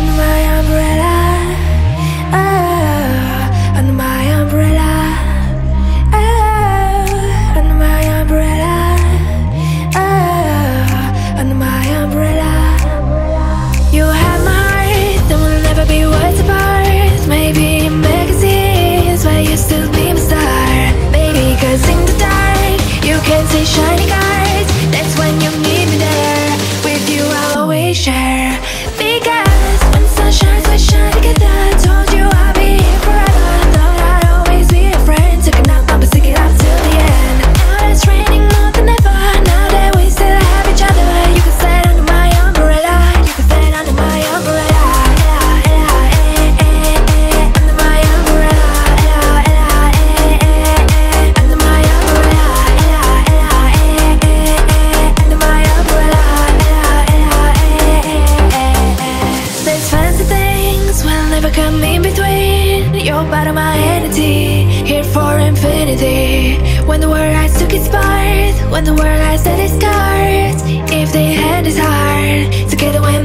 under my umbrella. Oh, under my umbrella. Oh, under my umbrella. Oh, under my umbrella. You have my heart, then we'll never be worlds apart. Maybe in magazines, but you still be my star. Baby, cause in the dark, you can see shining eyes. That's when you need me there. With you, I'll always share. Because hope out of my entity. Here for infinity When the world has took its part When the world has set its cards If the hand is hard Together when